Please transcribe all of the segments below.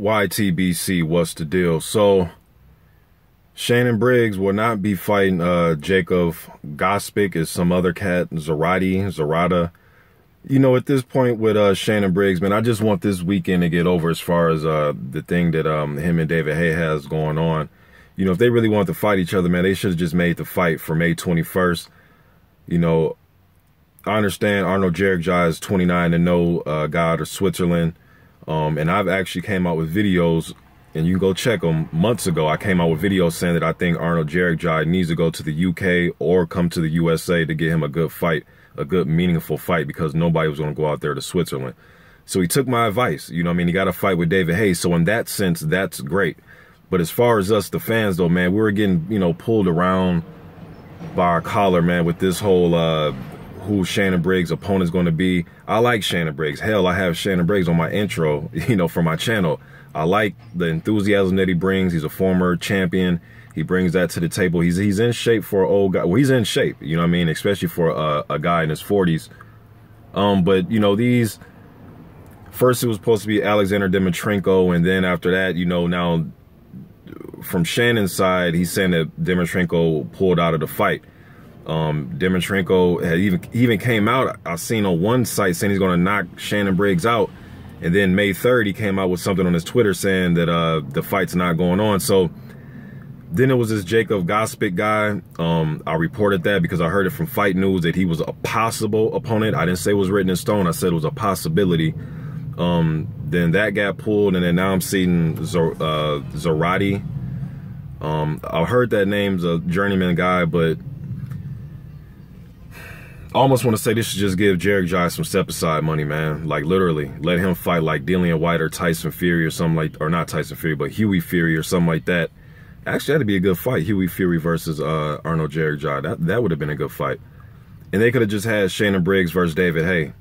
YTBC, what's the deal? So, Shannon Briggs will not be fighting uh, Jacob Gospic as some other cat, Zarate, Zarata. You know, at this point with uh, Shannon Briggs, man, I just want this weekend to get over as far as uh, the thing that um, him and David Haye has going on. You know, if they really want to fight each other, man, they should have just made the fight for May 21st. You know, I understand Arnold Jai is 29 and no uh, guy of Switzerland. Um, and I've actually came out with videos, and you can go check them. Months ago, I came out with videos saying that I think Arnold Jai needs to go to the UK or come to the USA to get him a good fight, a good meaningful fight, because nobody was going to go out there to Switzerland. So he took my advice. You know I mean? He got a fight with David Hayes. So in that sense, that's great. But as far as us, the fans, though, man, we were getting, you know, pulled around by our collar, man, with this whole uh, who Shannon Briggs' opponent is going to be. I like Shannon Briggs. Hell, I have Shannon Briggs on my intro, you know, for my channel. I like the enthusiasm that he brings. He's a former champion. He brings that to the table. He's he's in shape for an old guy. Well, he's in shape, you know what I mean? Especially for a, a guy in his 40s. Um, but, you know, these... First, it was supposed to be Alexander Dimitrenko, and then after that, you know, now from Shannon's side, he's saying that Dimitrenko pulled out of the fight. Um, Dimitrenko had even even came out. I seen on one site saying he's going to knock Shannon Briggs out, and then May 3rd he came out with something on his Twitter saying that uh, the fight's not going on. So then it was this Jacob Gospic guy. Um, I reported that because I heard it from Fight News that he was a possible opponent. I didn't say it was written in stone. I said it was a possibility. Um, then that got pulled, and then now I'm seeing Zor uh, Zarate. Um, I heard that name's a journeyman guy, but I almost want to say this should just give Gjergjaj some step aside money, man. Like literally, let him fight like Dillian Whyte or Tyson Fury or something like, or not Tyson Fury, but Hughie Fury or something like that. Actually, that'd be a good fight. Hughie Fury versus uh, Arnold Gjergjaj. That that would have been a good fight. And they could have just had Shannon Briggs versus David Haye.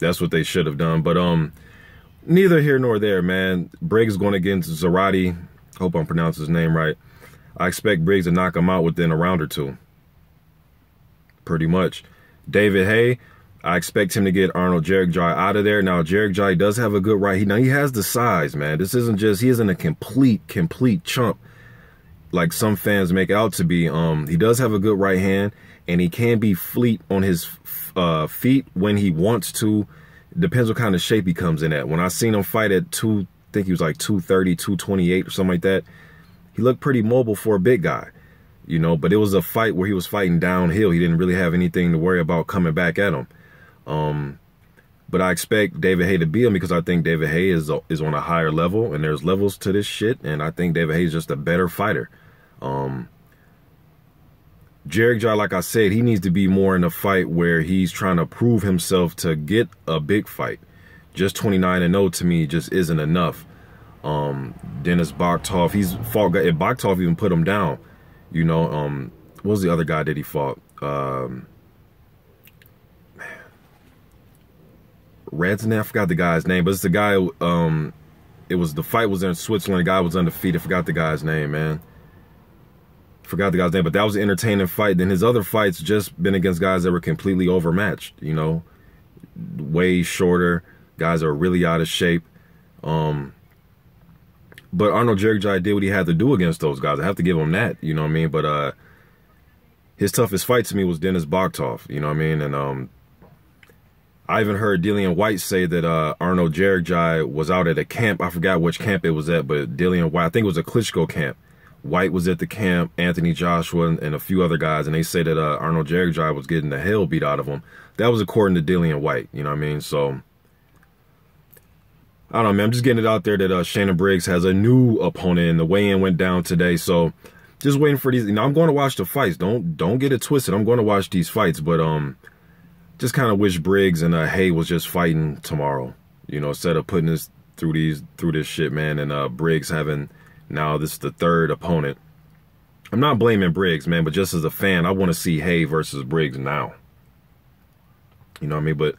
That's what they should have done. But um, neither here nor there, man. Briggs going against Zarate. Hope I'm pronouncing his name right. I expect Briggs to knock him out within a round or two. Pretty much. David Haye. I expect him to get Arnold Jai out of there. Now, Jai does have a good right. He now he has the size, man. This isn't just he isn't a complete, complete chump like some fans make out to be. Um, he does have a good right hand, and he can be fleet on his uh, feet when he wants to. Depends what kind of shape he comes in at. When I seen him fight at two, I think he was like 230, 228 or something like that. He looked pretty mobile for a big guy you know, but it was a fight where he was fighting downhill. He didn't really have anything to worry about coming back at him. Um, but I expect David Haye to beat him because I think David Haye is is on a higher level, and there's levels to this shit, and I think David Haye is just a better fighter. Um, Gjergjaj, like I said, he needs to be more in a fight where he's trying to prove himself to get a big fight. Just 29 and 0 to me just isn't enough. Um, Denis Bakhtov, he's fought, if Bakhtov even put him down, you know, um, what was the other guy that he fought? Um, Redzner, I forgot the guy's name, but it's the guy, um, it was, the fight was in Switzerland, the guy was undefeated, forgot the guy's name, man. Forgot the guy's name, but that was an entertaining fight. Then his other fights just been against guys that were completely overmatched, you know, way shorter, guys are really out of shape. Um, but Arnold Jericho did what he had to do against those guys. I have to give him that, you know what I mean? But uh, his toughest fight to me was Dennis Bakhtov, you know what I mean? And um, I even heard Dillian Whyte say that uh, Arnold Jericho was out at a camp. I forgot which camp it was at, but Dillian Whyte, I think it was a Klitschko camp. Whyte was at the camp, Anthony Joshua, and, and a few other guys, and they say that uh, Arnold Jericho was getting the hell beat out of him. That was according to Dillian Whyte, you know what I mean? So I don't know, man. I'm just getting it out there that uh, Shannon Briggs has a new opponent, and the weigh-in went down today. So just waiting for these. You know, I'm going to watch the fights. Don't don't get it twisted. I'm going to watch these fights, but um, just kind of wish Briggs and uh, Haye was just fighting tomorrow. You know, instead of putting this through these through this shit, man. And uh, Briggs having now this is the third opponent. I'm not blaming Briggs, man, but just as a fan, I want to see Haye versus Briggs now. You know what I mean? But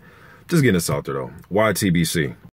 just getting this out there though. YTBC.